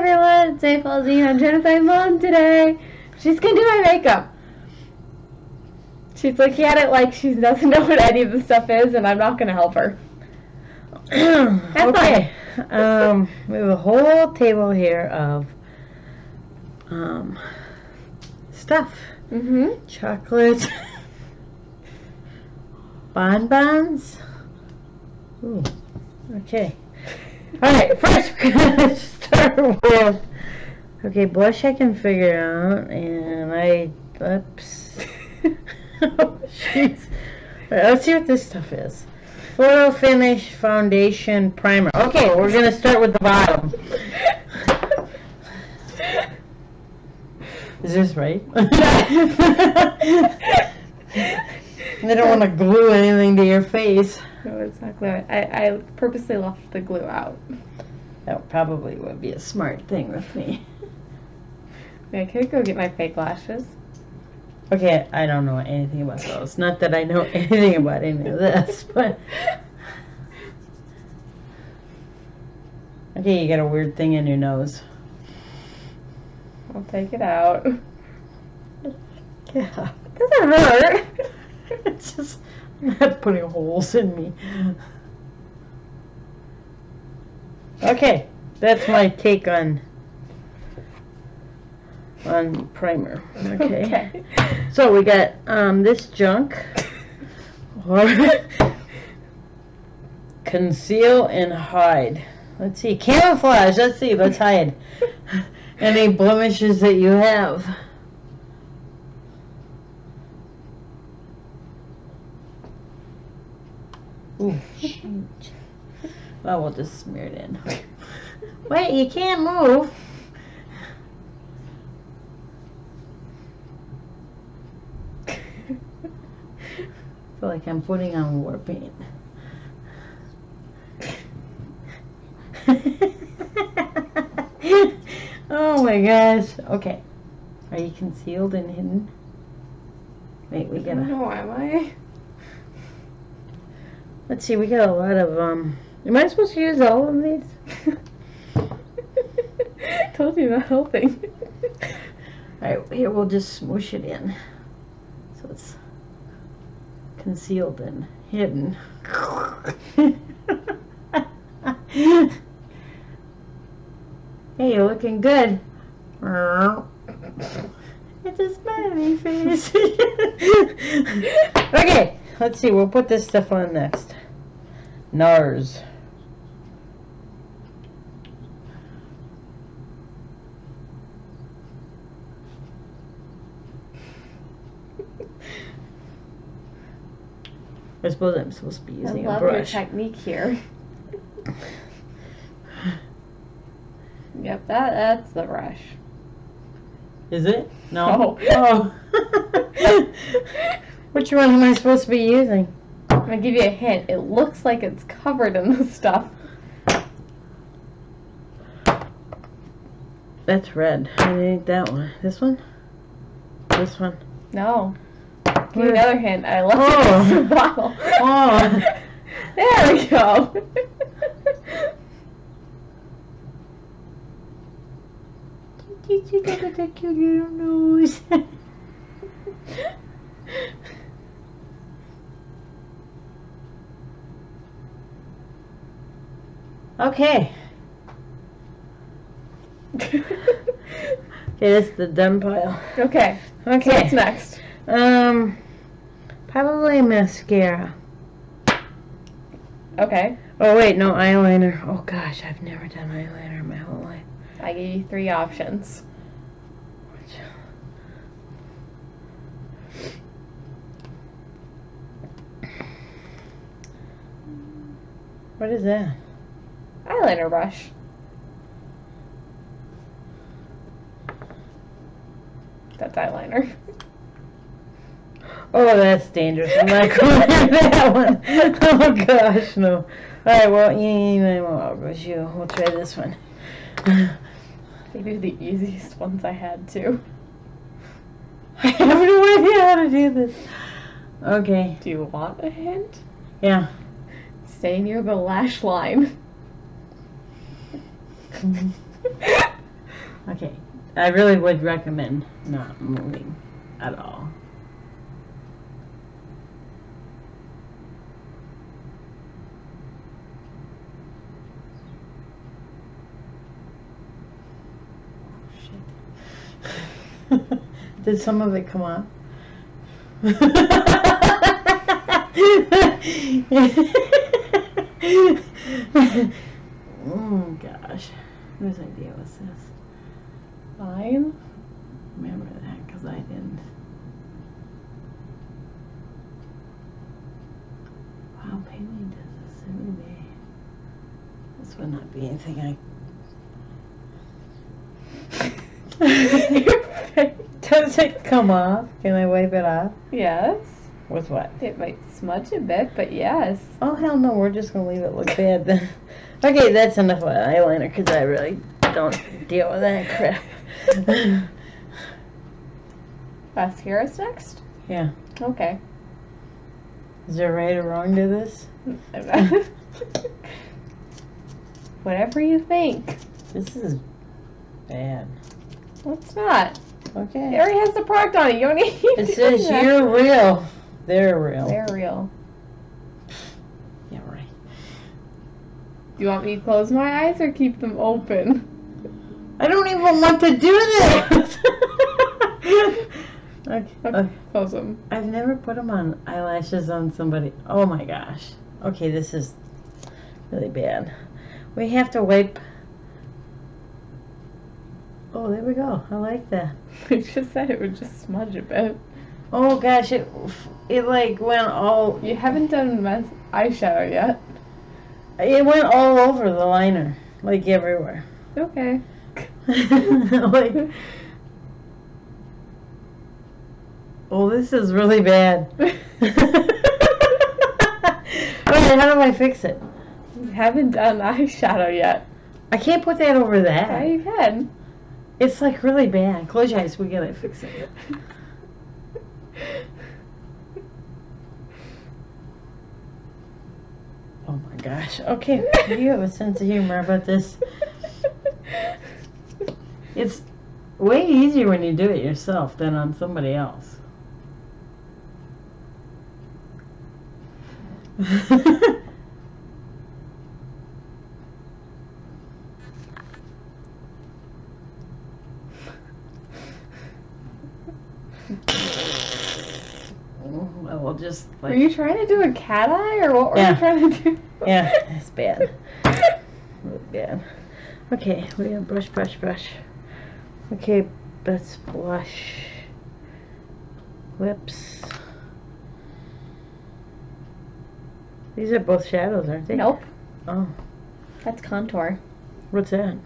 everyone, it's Mae Polzine. I'm trying to find mom today. She's gonna do my makeup. She's looking at it like she doesn't know what any of the stuff is, and I'm not gonna help her. okay. Um, we have a whole table here of um, stuff. Mm-hmm. Chocolate. Bonbons. Ooh. Okay. All right. First, start with. Okay, blush I can figure out, and I. Oops. oh, jeez. Right, let's see what this stuff is. Photo Finish Foundation Primer. Okay, we're gonna start with the bottom. Is this right? they don't want to glue anything to your face. No, it's not glue. I, I purposely left the glue out. That probably would be a smart thing with me. I could go get my fake lashes. Okay, I don't know anything about those. Not that I know anything about any of this, but. Okay, you got a weird thing in your nose. I'll take it out. Yeah. It doesn't hurt. It's just not putting holes in me. Okay, that's my take on on primer. Okay. Okay. So we got um, this junk. Conceal and hide. Let's see. Camouflage. Let's see. Let's hide. Any blemishes that you have. Well, we'll just smear it in. Wait, you can't move. feel like I'm putting on war paint. oh my gosh. Okay. Are you concealed and hidden? Wait, we I gotta. don't am I? Let's see, we got a lot of, um. Am I supposed to use all of these? Told you not helping. Alright, here we'll just smoosh it in. So it's concealed and hidden. hey, you're looking good. It's a smiley face. okay, let's see, we'll put this stuff on next. NARS. I suppose I'm supposed to be I using a love your brush. technique here. Yep, that that's the brush. Is it? No. No. Oh. oh. Which one am I supposed to be using? I'm gonna give you a hint. It looks like it's covered in this stuff. That's red. I need that one. This one? This one. No. Give Where- another hint. I left Oh. it in the bottle. Oh. there we go. You got a cute little nose. okay. Okay, that's the dumb pile. okay. So Okay. what's next? Um, probably mascara. Okay. Oh wait, no eyeliner. Oh gosh, I've never done eyeliner in my whole life. I gave you three options. What is that? Eyeliner brush. That's eyeliner. Oh, that's dangerous. I'm not going to that one. Oh gosh, no. All right, well, you know, I'll with you. We'll try this one. They do the easiest ones I had too. I have no idea how to do this. Okay, Do you want a hint? yeah. Stay near the lash line. Okay. I really would recommend not moving at all. Did some of it come off? oh gosh. Whose idea was this? Fine. Remember that because I didn't. Wow, Paley does this every day. This would not be anything I. Your face. Does it come off? Can I wipe it off? yes. With what? It might smudge a bit, but yes. Oh hell no, we're just gonna leave it look bad then. Okay, that's enough of eyeliner because I really don't deal with that crap. Mascara's next? yeah. Okay. Is there right or wrong to this? Whatever you think. This is bad. Well, it's not. It Okay. already has the product on it. You don't need It says that. you're real. They're real. They're real. Yeah, right. Do you want me to close my eyes or keep them open? I don't even want to do this. okay. okay. Close them. I've never put them on eyelashes on somebody. Oh my gosh. Okay, this is really bad. We have to wipe. Oh, there we go. I like that. I just said it would just smudge a bit. Oh gosh, it it like went all You haven't done mas- eyeshadow yet. it went all over the liner, like everywhere. Okay. like, oh, this is really bad. Alright, how do I fix it? You haven't done eyeshadow yet. I can't put that over Yeah, that. you can. It's like really bad. Close your eyes. We gotta fix it. Oh my gosh. Okay, you have a sense of humor about this. It's way easier when you do it yourself than on somebody else. Just Were like you trying to do a cat eye or what were Yeah. you trying to do? yeah, it's bad. Really bad. Okay, we have brush, brush, brush. Okay, let's blush. Lips. These are both shadows, aren't they? Nope. Oh, That's contour. what's that?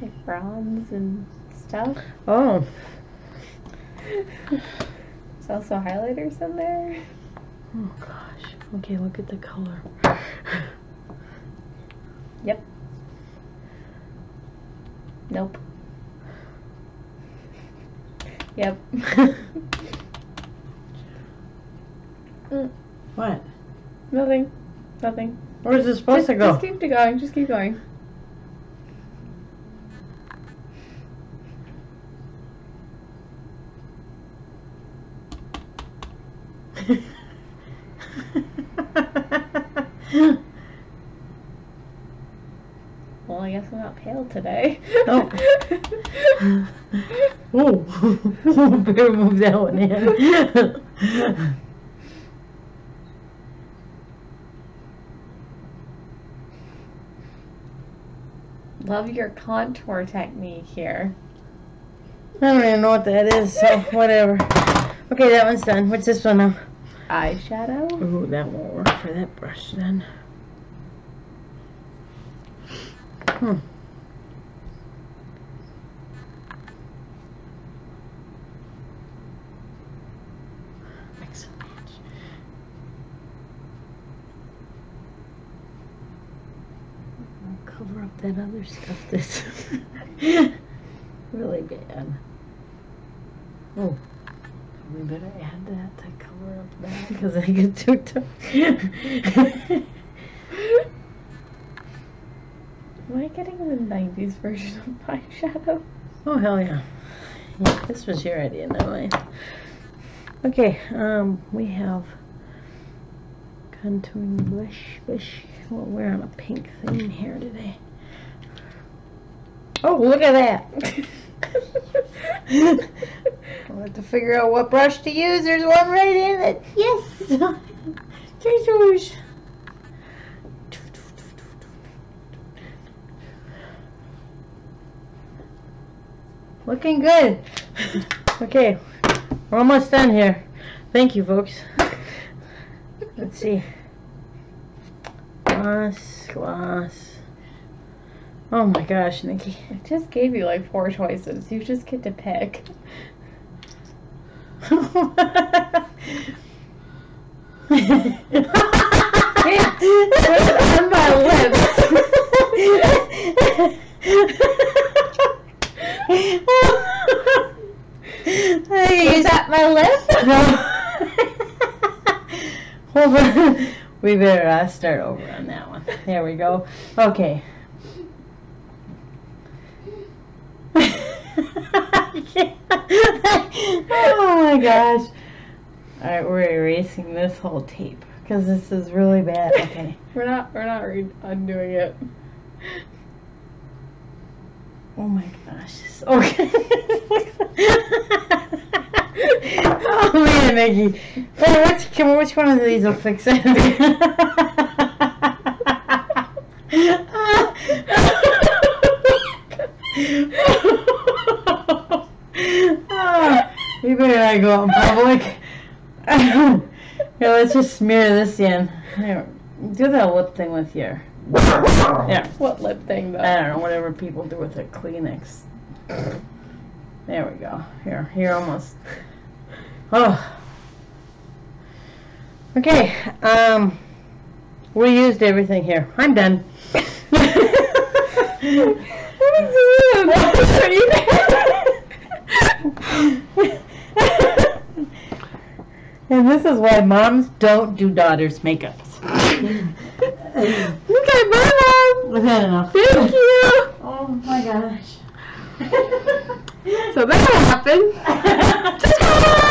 Like bronze and stuff. Oh, There's also highlighters in there. oh gosh. Okay, look at the color. Yep. Nope. Yep. Mm, what? Nothing. Nothing. Where's it supposed just, to go? Just keep going. Just keep going. Well, I guess I'm not pale today. Oh. oh, better move that one in. Love your contour technique here. I don't even know what that is, so whatever. Okay, that one's done. What's this one now? Eyeshadow. Ooh, that won't work for that brush then. Hmm. I'll cover up that other stuff that's really bad. Oh, we better add that to cover up that because I get too tough. Am I getting the 90s version of my shadow? Oh hell yeah. Yeah, this was your idea, not mine. Okay, um, we have contouring blush, blush. Well, we're on a pink theme here today. Oh, look at that! I'll have to figure out what brush to use. There's one right in it. Yes! There's yours. Looking good. Okay, we're almost done here. Thank you, folks. Let's see. Gloss, gloss. Oh my gosh, Nikki. I just gave you like four choices. You just get to pick. it's on my Hey, My lip? Hold on. We better uh, start over on that one. There we go. Okay. oh my gosh. Alright, we're erasing this whole tape because this is really bad. Okay. We're not. We're not re- undoing it. Oh my gosh. Okay. Oh man, Nikki. Hey, which, come on, which one of these will fix it? oh, you better not go out in public. Here, let's just smear this in. Here, do that lip thing with your. Yeah. What lip thing though? I don't know, whatever people do with a Kleenex. There we go. Here, here almost. Oh. Okay, um, we used everything here. I'm done. and this is why moms don't do daughters' makeups. okay, bye, mom. Was that enough? Thank you. Oh my gosh. So that happened.